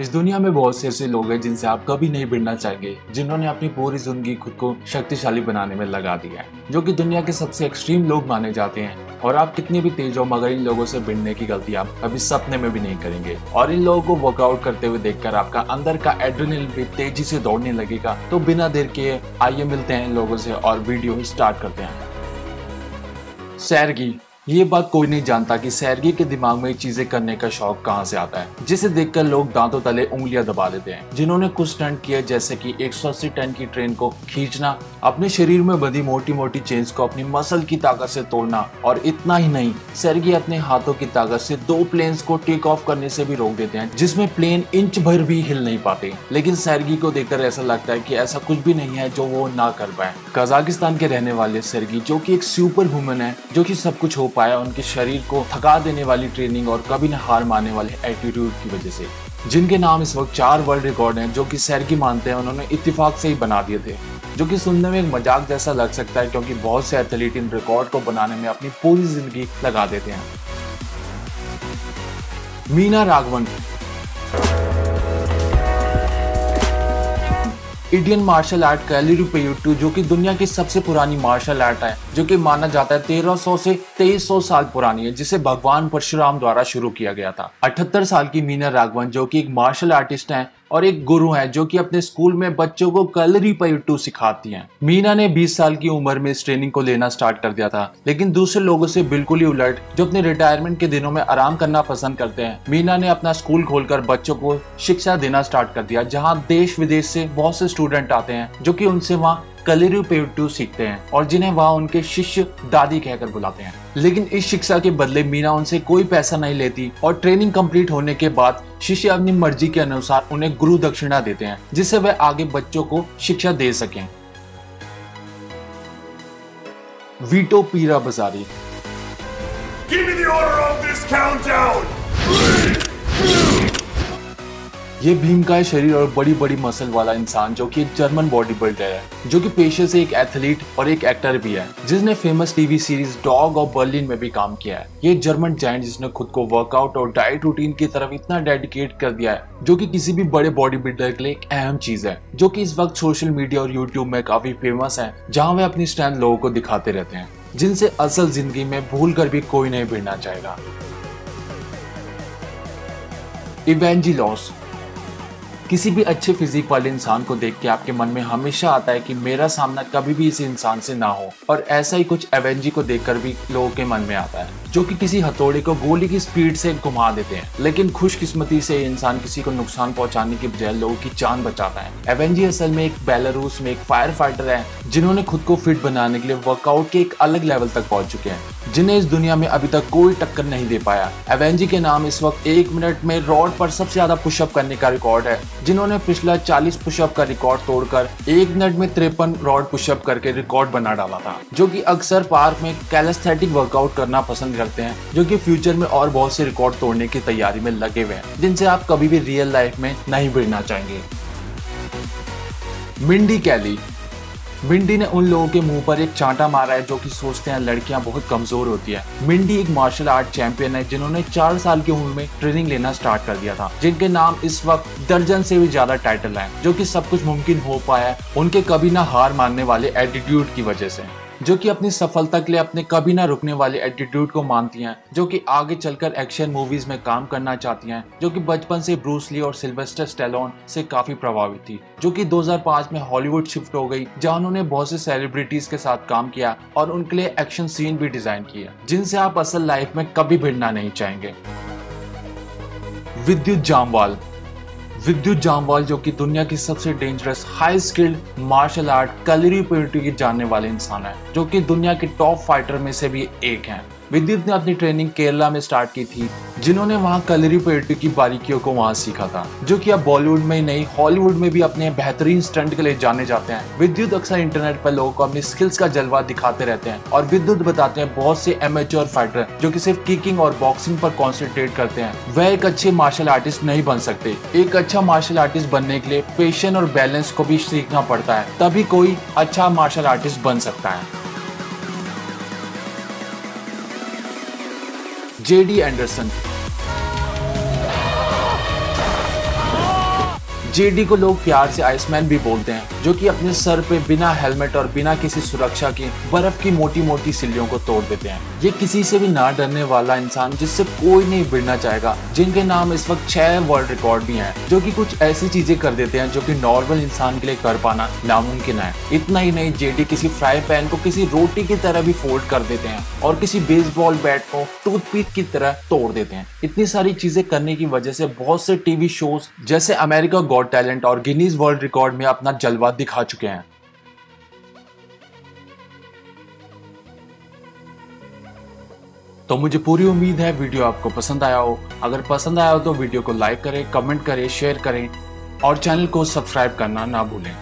इस दुनिया में बहुत से ऐसे लोग हैं जिनसे आप कभी नहीं भिड़ना चाहेंगे, जिन्होंने अपनी पूरी ज़िंदगी खुद को शक्तिशाली बनाने में लगा दिया है, जो कि दुनिया के सबसे एक्सट्रीम लोग माने जाते हैं। और आप कितने भी तेज हो, मगर इन लोगों से भिड़ने की गलती आप कभी सपने में भी नहीं करेंगे। और इन लोगों को वर्कआउट करते हुए देखकर आपका अंदर का एड्रेनलिन भी तेज़ी से दौड़ने लगेगा। तो बिना देर के आइए मिलते हैं इन लोगों से और वीडियो स्टार्ट करते हैं। सैरगी ये बात कोई नहीं जानता कि सैरगी के दिमाग में चीज़ें करने का शौक कहाँ से आता है, जिसे देखकर लोग दांतों तले उंगलियाँ दबा देते हैं, जिन्होंने कुछ स्टंट किए जैसे कि 180 टन की ट्रेन को खींचना, अपने शरीर में बंधी मोटी मोटी चेन्स को अपनी मसल की ताकत से तोड़ना, और इतना ही नहीं, सैरगी अपने हाथों की ताकत से दो प्लेन्स को टेक ऑफ़ करने से भी रोक देते हैं, जिसमें प्लेन इंच भर भी हिल नहीं पाते। लेकिन सैरगी को देखकर ऐसा लगता है की ऐसा कुछ भी नहीं है जो वो ना कर पाए। कजाकिस्तान के रहने वाले सैरगी, जो की एक सुपर वुमन है, जो की सब कुछ हो पाया, उनके शरीर को थका देने वाली ट्रेनिंग और कभी न हार मानने वाले एटीट्यूड की वजह से। जिनके नाम इस वक्त चार वर्ल्ड रिकॉर्ड हैं, जो कि सैरगी मानते हैं, उन्होंने इतफाक से ही बना दिए थे। जो कि सुनने में एक मज़ाक जैसा लग सकता है, क्योंकि बहुत से एथलीट इन रिकॉर्ड को बनाने में अपनी पूरी ज़िंदगी लगा देते हैं। Meena Raghavan Indian martial art Kalaripayattu जो कि दुनिया की सबसे पुरानी मार्शल आर्ट है, जो कि माना जाता है 1300 से 2300 साल पुरानी है, जिसे भगवान परशुराम द्वारा शुरू किया गया था। 78 साल की मीना राघवन, जो कि एक मार्शल आर्टिस्ट हैं और एक गुरु हैं जो कि अपने स्कूल में बच्चों को कलरी पयटू सिखाती हैं। मीना ने 20 साल की उम्र में इस ट्रेनिंग को लेना स्टार्ट कर दिया था, लेकिन दूसरे लोगों से बिल्कुल ही उलट, जो अपने रिटायरमेंट के दिनों में आराम करना पसंद करते हैं। मीना ने अपना स्कूल खोलकर बच्चों को शिक्षा देना स्टार्ट कर दिया, जहाँ देश विदेश से बहुत से स्टूडेंट आते हैं, जो की उनसे वहाँ कलेरू पेटू सीखते हैं और जिन्हें वहाँ उनके शिष्य दादी कहकर बुलाते हैं। लेकिन इस शिक्षा के बदले मीना उनसे कोई पैसा नहीं लेती और ट्रेनिंग कंप्लीट होने के बाद शिष्य अपनी मर्ज़ी के अनुसार उन्हें गुरु दक्षिणा देते हैं, जिससे वे आगे बच्चों को शिक्षा दे सके वीटो पीरा बाजारी Give me the order of this countdown! ये भीमकाय शरीर और बड़ी बड़ी मसल वाला इंसान जो कि एक जर्मन बॉडी बिल्डर है, जो कि पेशे से एक एथलीट और एक एक्टर भी है, जिसने फ़ेमस टीवी सीरीज़ डॉग और बर्लिन में भी काम किया है। ये जर्मन जाइंट जिसने खुद को वर्कआउट और डाइट रूटीन की तरफ़ इतना डेडिकेट कर दिया है, जो कि किसी भी बड़े बॉडी बिल्डर के लिए एक अहम चीज़ है, जो कि इस वक्त सोशल मीडिया और यूट्यूब में काफ़ी फ़ेमस है, जहाँ वे अपनी स्ट्रेंथ लोगों को दिखाते रहते हैं, जिनसे असल ज़िंदगी में भूल कर भी कोई नहीं भिड़ना चाहेगा। इवेंजी लॉस किसी भी अच्छे फिजिक वाले इंसान को देख के आपके मन में हमेशा आता है कि मेरा सामना कभी भी इस इंसान से ना हो, और ऐसा ही कुछ एवेंजी को देखकर भी लोगों के मन में आता है। जो कि किसी हथौड़े को गोली की स्पीड से घुमा देते हैं, लेकिन खुशकिस्मती से इंसान किसी को नुकसान पहुँचाने की बजाय लोगों की जान बचाता है। एवेंजी असल में एक बेलारूस में एक फायर फाइटर है, जिन्होंने खुद को फिट बनाने के लिए वर्कआउट के एक अलग लेवल तक पहुँच चुके हैं, जिन्हें इस दुनिया में अभी तक कोई टक्कर नहीं दे पाया। एवेंजी के नाम इस वक्त एक मिनट में रॉड पर सबसे ज़्यादा पुशअप करने का रिकॉर्ड है, जिन्होंने पिछला 40 पुशअप का रिकॉर्ड तोड़कर एक मिनट में तिरपन रॉड पुशअप करके रिकॉर्ड बना डाला था, जो कि अक्सर पार्क में कैलेस्थेटिक वर्कआउट करना पसंद करते हैं, जो कि फ्यूचर में और बहुत से रिकॉर्ड तोड़ने की तैयारी में लगे हुए हैं, जिनसे आप कभी भी रियल लाइफ में नहीं भिड़ना चाहेंगे। मिंडी कैली। मिंडी ने उन लोगों के मुँह पर एक चांटा मारा है, जो कि सोचते हैं लड़कियाँ बहुत कमज़ोर होती है। मिंडी एक मार्शल आर्ट चैंपियन है, जिन्होंने चार साल की उम्र में ट्रेनिंग लेना स्टार्ट कर दिया था, जिनके नाम इस वक्त दर्जन से भी ज़्यादा टाइटल हैं, जो कि सब कुछ मुमकिन हो पाया है, उनके कभी ना हार मानने वाले एटीट्यूड की वजह से। जो कि अपनी सफलता के लिए अपने कभी ना रुकने वाले एटीट्यूड को मानती हैं, जो कि आगे चलकर एक्शन मूवीज़ में काम करना चाहती हैं, जो कि बचपन से ब्रूसली और सिल्वेस्टर स्टेलोन से काफ़ी प्रभावित थी, जो कि 2005 में हॉलीवुड शिफ्ट हो गई, जहाँ उन्होंने बहुत से सेलिब्रिटीज के साथ काम किया और उनके लिए एक्शन सीन भी डिज़ाइन किया जिनसे आप असल लाइफ में कभी भिड़ना नहीं चाहेंगे। विद्युत जामवाल विद्युत जामवाल जो कि दुनिया की सबसे dangerous high skilled martial art Kalari की जानने वाले इंसान है, जो कि दुनिया के टॉप फाइटर में से भी एक हैं। विद्युत ने अपनी ट्रेनिंग केरला में स्टार्ट की थी, जिन्होंने वहाँ कलरी पेटी की बारीकियों को वहाँ सीखा था, जो कि अब बॉलीवुड में ही नहीं हॉलीवुड में भी अपने बेहतरीन स्टंट के लिए जाने जाते हैं। विद्युत अक्सर इंटरनेट पर लोगों को अपनी स्किल्स का जलवा दिखाते रहते हैं और विद्युत बताते हैं बहुत से एमेच्योर फाइटर जो की सिर्फ़ किकिंग और बॉक्सिंग पर कॉन्सेंट्रेट करते हैं। वह एक अच्छे मार्शल आर्टिस्ट नहीं बन सकते। एक अच्छा मार्शल आर्टिस्ट बनने के लिए पेशेंस और बैलेंस को भी सीखना पड़ता है, तभी कोई अच्छा मार्शल आर्टिस्ट बन सकता है। JD Anderson. जेडी को लोग प्यार से आइसमैन भी बोलते हैं, जो कि अपने सर पे बिना हेलमेट और बिना किसी सुरक्षा के बर्फ़ की मोटी मोटी सिल्लियों को तोड़ देते हैं। ये किसी से भी ना डरने वाला इंसान जिससे कोई नहीं भिड़ना चाहेगा, जिनके नाम इस वक्त छह वर्ल्ड रिकॉर्ड भी हैं, जो कि कुछ ऐसी चीज़ें कर देते हैं जो कि नॉर्मल इंसान के लिए कर पाना नामुमकिन है। इतना ही नहीं, जेडी किसी फ्राई पैन को किसी रोटी की तरह भी फोल्ड कर देते हैं और किसी बेसबॉल बैट को टूथपिक की तरह तोड़ देते हैं। इतनी सारी चीज़ें करने की वजह से बहुत से टीवी शोज़ जैसे अमेरिका गॉड टैलेंट और गिनीज वर्ल्ड रिकॉर्ड में अपना जलवा दिखा चुके हैं। तो मुझे पूरी उम्मीद है वीडियो आपको पसंद आया हो। अगर पसंद आया हो तो वीडियो को लाइक करें कमेंट करें शेयर करें और चैनल को सब्सक्राइब करना ना भूलें।